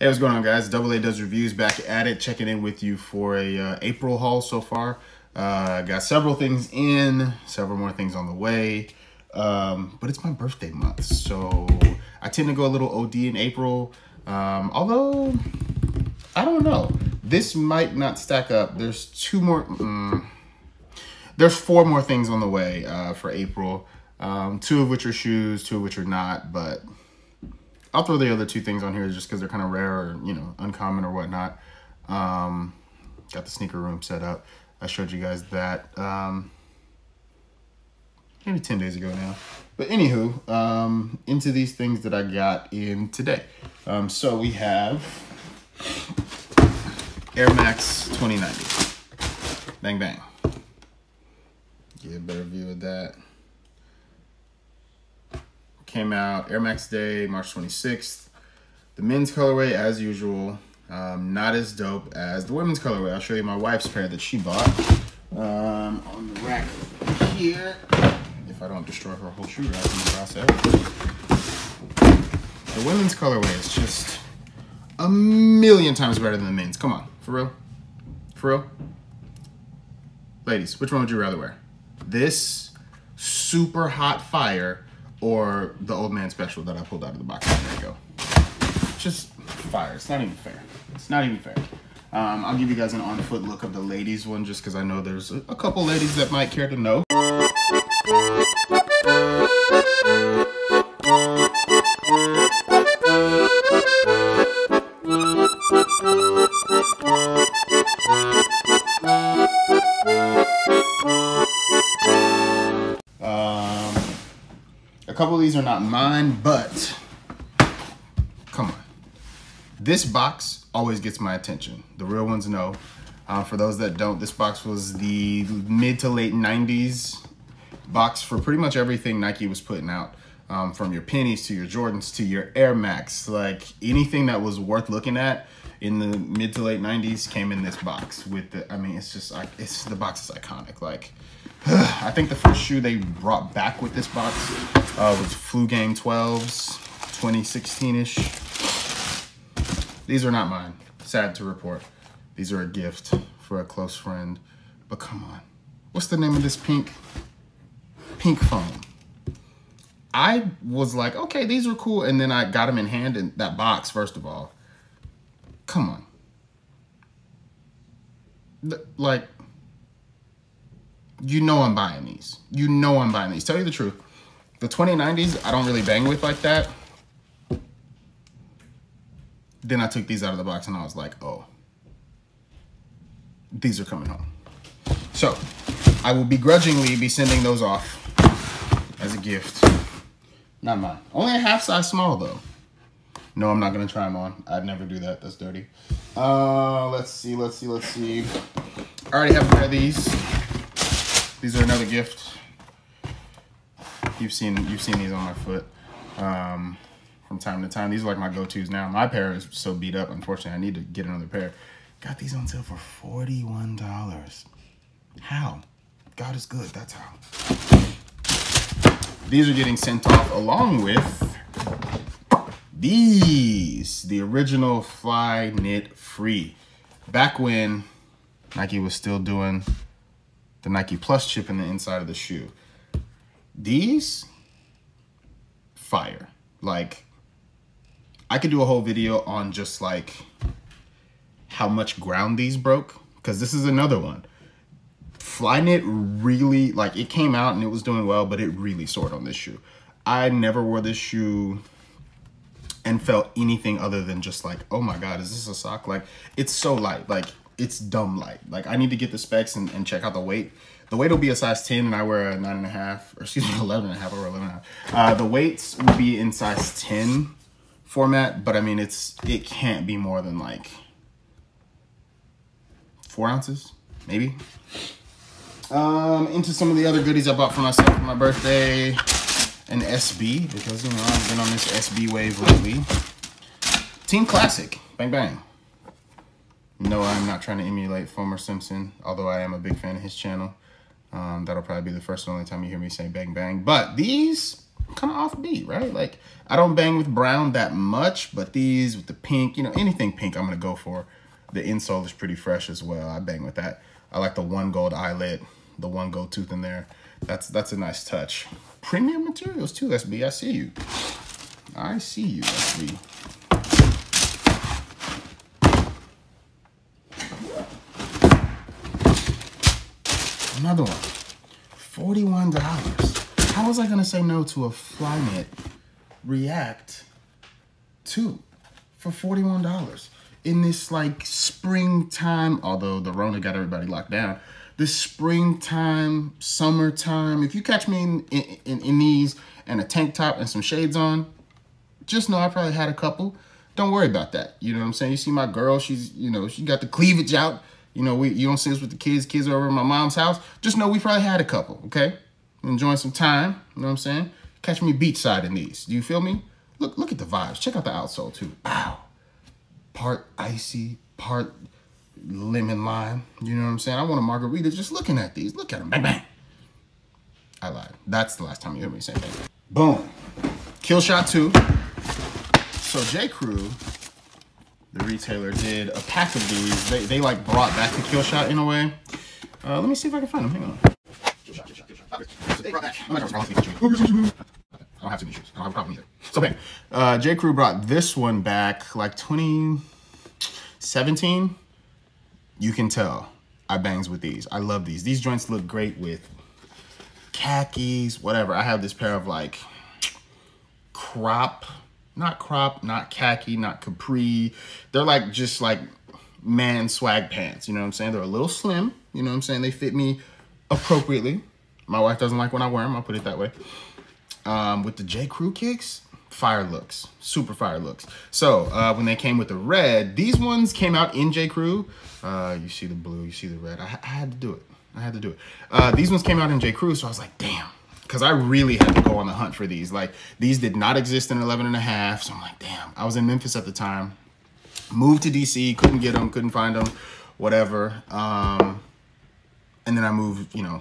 Hey, what's going on, guys? Double A does reviews back at it, checking in with you for a uh, April haul so far. Uh, got several things in, several more things on the way. Um, but it's my birthday month, so I tend to go a little OD in April. Um, although I don't know, this might not stack up. There's two more. Mm, there's four more things on the way uh, for April. Um, two of which are shoes, two of which are not, but I'll throw the other two things on here just because they're kind of rare or, you know, uncommon or whatnot. Um, got the sneaker room set up. I showed you guys that um, maybe 10 days ago now. But anywho, um, into these things that I got in today. Um, so we have Air Max 2090. Bang, bang. Get a better view of that came out Air Max Day, March 26th. The men's colorway, as usual, um, not as dope as the women's colorway. I'll show you my wife's pair that she bought um, on the rack here. If I don't destroy her whole shoe rack in the process. The women's colorway is just a million times better than the men's. Come on, for real? For real? Ladies, which one would you rather wear? This super hot fire or the old man special that I pulled out of the box. There you go. Just fire. It's not even fair. It's not even fair. Um, I'll give you guys an on foot look of the ladies one just because I know there's a, a couple ladies that might care to know. Couple of these are not mine, but come on. This box always gets my attention. The real ones know. Uh, for those that don't, this box was the mid to late 90s box for pretty much everything Nike was putting out. Um, from your pennies to your Jordans to your Air Max. Like anything that was worth looking at in the mid to late 90s came in this box with the, I mean, it's just like, it's, the box is iconic. Like, I think the first shoe they brought back with this box uh, was Flu Game 12s, 2016-ish. These are not mine, sad to report. These are a gift for a close friend. But come on, what's the name of this pink? Pink foam. I was like, okay, these are cool. And then I got them in hand in that box, first of all. Come on. Like, you know I'm buying these. You know I'm buying these. Tell you the truth. The 2090s, I don't really bang with like that. Then I took these out of the box and I was like, oh, these are coming home. So I will begrudgingly be sending those off as a gift. Not mine. Only a half size small though. No, I'm not gonna try them on. I'd never do that. That's dirty. Uh, let's see, let's see, let's see. I already have a pair of these. These are another gift. You've seen you've seen these on my foot um, from time to time. These are like my go-tos now. My pair is so beat up. Unfortunately, I need to get another pair. Got these on sale for forty-one dollars. How? God is good. That's how. These are getting sent off along with these, the original Flyknit Free. Back when Nike was still doing the Nike Plus chip in the inside of the shoe. These, fire. Like, I could do a whole video on just like how much ground these broke, because this is another one. Flyknit really, like, it came out and it was doing well, but it really soared on this shoe. I never wore this shoe and felt anything other than just like, oh my God, is this a sock? Like, it's so light. Like, it's dumb light. Like I need to get the specs and, and check out the weight. The weight will be a size 10 and I wear a nine and a half, or excuse me, 11 and a half, or 11 and a half. Uh, the weights will be in size 10 format, but I mean, it's, it can't be more than like four ounces, maybe. Um, into some of the other goodies I bought for myself for my birthday. An SB, because, you know, I've been on this SB wave lately. Team Classic, bang bang. No, I'm not trying to emulate Foamer Simpson, although I am a big fan of his channel. Um, that'll probably be the first and only time you hear me say bang bang. But these, kind of offbeat, right? Like I don't bang with brown that much, but these with the pink, you know, anything pink I'm gonna go for. The insole is pretty fresh as well. I bang with that. I like the one gold eyelet, the one gold tooth in there. That's that's a nice touch. Premium materials too, SB. I see you. I see you, SB. Another one. $41. How was I gonna say no to a Flyknit React 2 for $41? In this like springtime, although the Rona got everybody locked down, this springtime, summertime, if you catch me in, in, in these and a tank top and some shades on, just know I probably had a couple. Don't worry about that. You know what I'm saying? You see my girl, she's, you know, she got the cleavage out. You know, we you don't see us with the kids. Kids are over at my mom's house. Just know we probably had a couple, okay? Enjoying some time, you know what I'm saying? Catch me beachside in these. Do you feel me? Look, look at the vibes. Check out the outsole too. Wow. Part icy, part lemon lime. You know what I'm saying? I want a margarita just looking at these. Look at them. Bang, bang. I lied. That's the last time you heard me say that. Boom. Kill shot two. So J. Crew the retailer did a pack of these. They, they like brought back the kill shot in a way. Uh, let me see if I can find them. Hang on. I don't have too many shoes. I don't have a problem either. So, okay. Uh, J. Crew brought this one back like 2017. You can tell I bangs with these. I love these. These joints look great with khakis, whatever. I have this pair of like crop not crop, not khaki, not capri. They're like just like man swag pants. You know what I'm saying? They're a little slim. You know what I'm saying? They fit me appropriately. My wife doesn't like when I wear them. I'll put it that way. Um, with the J. Crew kicks, fire looks, super fire looks. So uh, when they came with the red, these ones came out in J. Crew. Uh, you see the blue, you see the red. I, I had to do it. I had to do it. Uh, these ones came out in J. Crew, so I was like, damn, because I really had to go on the hunt for these. Like these did not exist in 11 and a half. So I'm like, damn, I was in Memphis at the time. Moved to DC, couldn't get them, couldn't find them, whatever. Um, and then I moved, you know,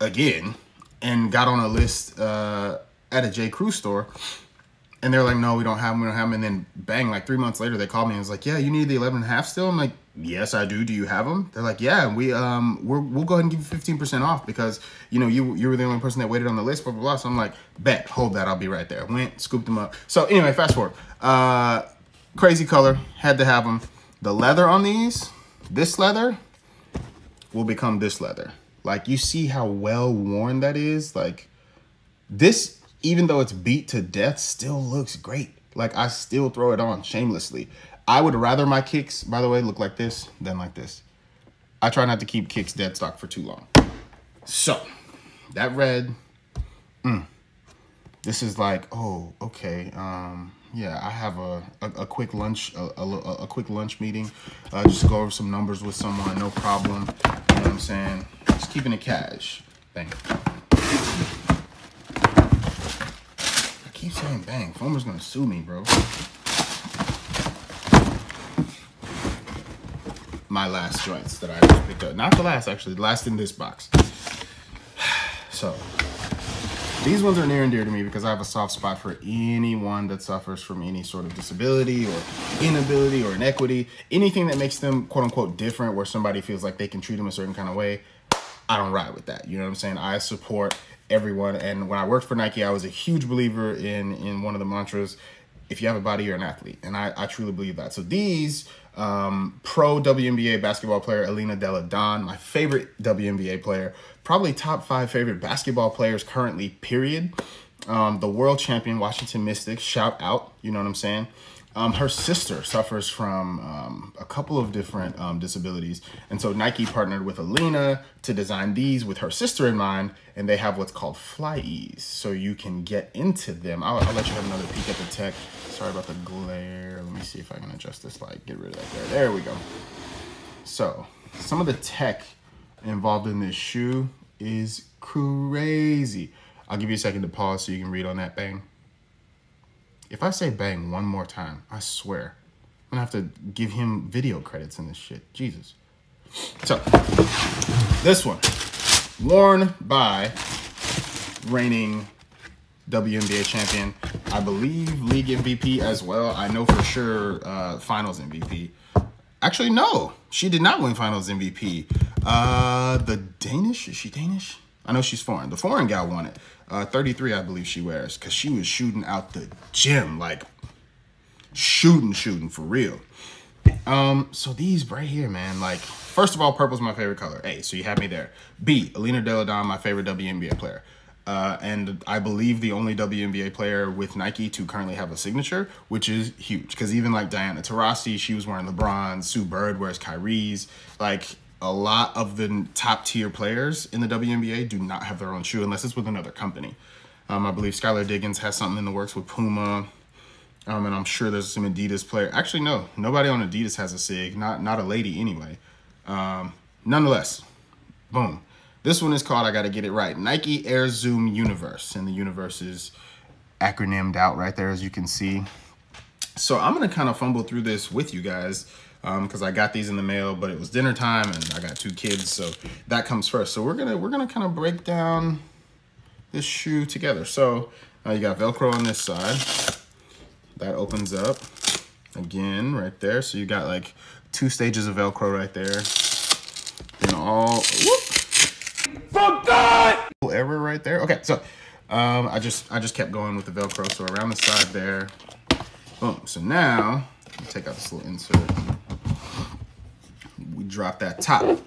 again and got on a list uh, at a J. Crew store. And they're like, no, we don't have them, we don't have them. And then bang, like three months later, they called me and was like, yeah, you need the 11 and a half still? I'm like, yes, I do. Do you have them? They're like, yeah, we, um, we're, we'll go ahead and give you 15% off because, you know, you, you were the only person that waited on the list, blah, blah, blah. So I'm like, bet, hold that. I'll be right there. Went, scooped them up. So anyway, fast forward. Uh, crazy color, had to have them. The leather on these, this leather will become this leather. Like you see how well worn that is? Like this, even though it's beat to death, still looks great. Like I still throw it on shamelessly. I would rather my kicks, by the way, look like this than like this. I try not to keep kicks dead stock for too long. So, that red, mm, this is like, oh, okay. Um, yeah, I have a, a, a quick lunch, a, a, a, quick lunch meeting. Uh, just go over some numbers with someone, no problem. You know what I'm saying? Just keeping it cash. Bang. I keep saying bang. Foamer's gonna sue me, bro. my last joints that I picked up. Not the last, actually. The last in this box. So, these ones are near and dear to me because I have a soft spot for anyone that suffers from any sort of disability or inability or inequity. Anything that makes them, quote unquote, different where somebody feels like they can treat them a certain kind of way. I don't ride with that. You know what I'm saying? I support everyone. And when I worked for Nike, I was a huge believer in, in one of the mantras, if you have a body, you're an athlete. And I, I truly believe that. So these um, pro WNBA basketball player Elena Delle Donne, my favorite WNBA player, probably top five favorite basketball players currently, period. Um, the world champion Washington Mystics, shout out, you know what I'm saying? Um, her sister suffers from um, a couple of different um, disabilities. And so Nike partnered with Elena to design these with her sister in mind. And they have what's called FlyEase. So you can get into them. I'll, I'll let you have another peek at the tech. Sorry about the glare. Let me see if I can adjust this light. Get rid of that glare. There we go. So some of the tech involved in this shoe is crazy. I'll give you a second to pause so you can read on that bang. If I say bang one more time, I swear, I'm gonna have to give him video credits in this shit. Jesus. So, this one, worn by reigning WNBA champion. I believe league MVP as well. I know for sure uh, finals MVP. Actually, no, she did not win finals MVP. Uh, the Danish, is she Danish? I know she's foreign. The foreign gal won it. Uh, 33, I believe she wears, because she was shooting out the gym, like shooting, shooting for real. Um, so these right here, man, like, first of all, purple's my favorite color. A, so you have me there. B, Elena Delle Donne, my favorite WNBA player. Uh, and I believe the only WNBA player with Nike to currently have a signature, which is huge. Because even like Diana Taurasi, she was wearing LeBron's. Sue Bird wears Kyrie's. Like a lot of the top tier players in the WNBA do not have their own shoe unless it's with another company. Um, I believe Skylar Diggins has something in the works with Puma. Um, and I'm sure there's some Adidas player. Actually, no, nobody on Adidas has a sig. Not not a lady anyway. Um, nonetheless, boom. This one is called, I got to get it right, Nike Air Zoom Universe. And the universe is acronymed out right there, as you can see. So I'm going to kind of fumble through this with you guys because um, I got these in the mail, but it was dinner time and I got two kids, so that comes first. So we're gonna we're gonna kind of break down this shoe together. So uh, you got Velcro on this side. That opens up again right there. So you got like two stages of Velcro right there. And all, whoop, for God! Error right there. Okay, so um, I just I just kept going with the Velcro. So around the side there. Boom. So now, take out this little insert. Drop that top.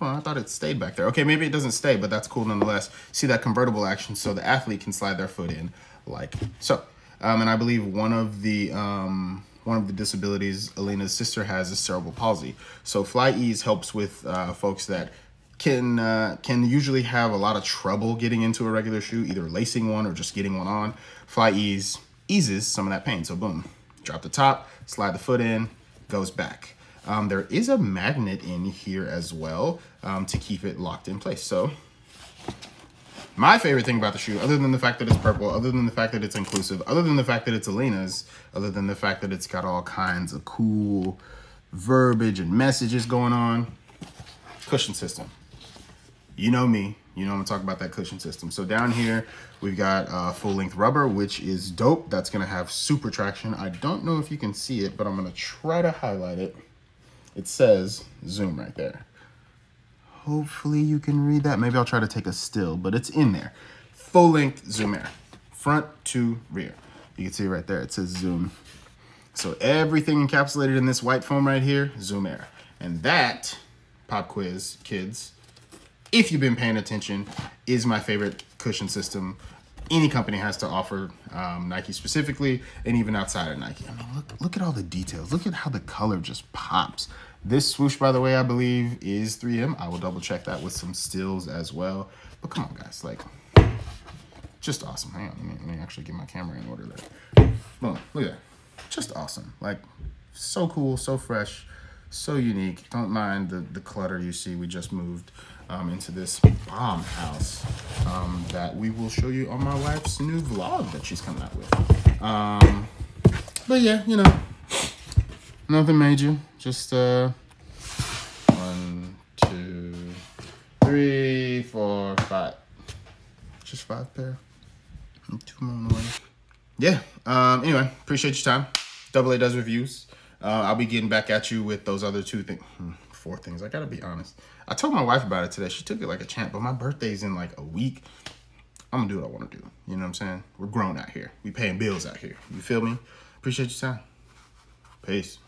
Oh, I thought it stayed back there. Okay, maybe it doesn't stay, but that's cool nonetheless. See that convertible action so the athlete can slide their foot in like so. Um, and I believe one of the um, one of the disabilities Elena's sister has is cerebral palsy. So FlyEase helps with uh, folks that can uh, can usually have a lot of trouble getting into a regular shoe, either lacing one or just getting one on. FlyEase eases some of that pain. So boom, drop the top, slide the foot in, goes back. Um, there is a magnet in here as well um, to keep it locked in place. So my favorite thing about the shoe, other than the fact that it's purple, other than the fact that it's inclusive, other than the fact that it's Elena's, other than the fact that it's got all kinds of cool verbiage and messages going on, cushion system you know me, you know I'm gonna talk about that cushion system. So down here, we've got uh, full length rubber, which is dope. That's gonna have super traction. I don't know if you can see it, but I'm gonna try to highlight it. It says zoom right there. Hopefully you can read that. Maybe I'll try to take a still, but it's in there. Full length zoom air, front to rear. You can see right there, it says zoom. So everything encapsulated in this white foam right here, zoom air. And that, pop quiz, kids, if you've been paying attention, is my favorite cushion system any company has to offer, um, Nike specifically, and even outside of Nike. I mean, look, look at all the details. Look at how the color just pops. This swoosh, by the way, I believe is 3M. I will double check that with some stills as well. But come on, guys, like, just awesome. Hang on, let me, let me actually get my camera in order there. Boom, look at that. Just awesome. Like, so cool, so fresh, so unique. Don't mind the, the clutter you see. We just moved um, into this bomb house um, that we will show you on my wife's new vlog that she's coming out with. Um, but yeah, you know, nothing major. Just uh, one, two, three, four, five. Just five pair. And two more on the way. Yeah. Um, anyway, appreciate your time. Double A does reviews. Uh, I'll be getting back at you with those other two things. Hmm, four things. I gotta be honest. I told my wife about it today. She took it like a champ, but my birthday's in like a week. I'm gonna do what I wanna do. You know what I'm saying? We're grown out here. We paying bills out here. You feel me? Appreciate your time. Peace.